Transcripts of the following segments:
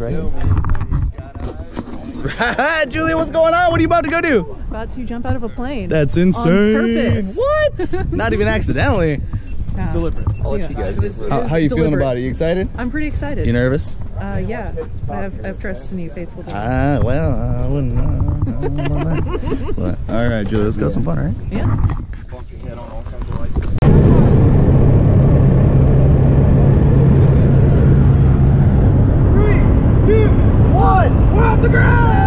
right? Julia, what's going on? What are you about to go do? About to jump out of a plane. That's insane. purpose. What? Not even accidentally. Yeah. deliberate. I'll let Yeah. you guys. It was- How, it was how you feeling about it? You excited? I'm pretty excited. You nervous? Uh, yeah. I have, I have trust in you, faithful. Dave. Ah, well, I wouldn't know. I don't that. But, all right, Julia, let's go have some fun, right? yeah. Bump your head on all kinds of lights. One, we're off the ground!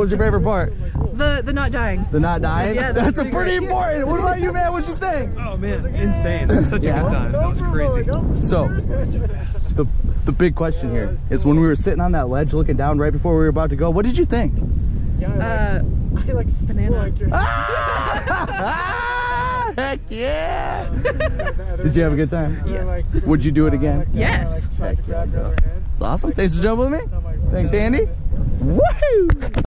Was your favorite part? The the not dying. The not dying? Yeah, that was that's a pretty pretty great. important. What about you, man? What'd you think? Oh man, insane. Such a Yeah. good time. That was crazy. So, the the big question here is when we were sitting on that ledge looking down right before we were about to go, what did you think? Uh, I feel like banana. Heck yeah! Did you have a good time? Yes. Would you do it again? Yes. Heck yeah. It's awesome. Thanks for jumping with me. Thanks, Andy. Woohoo!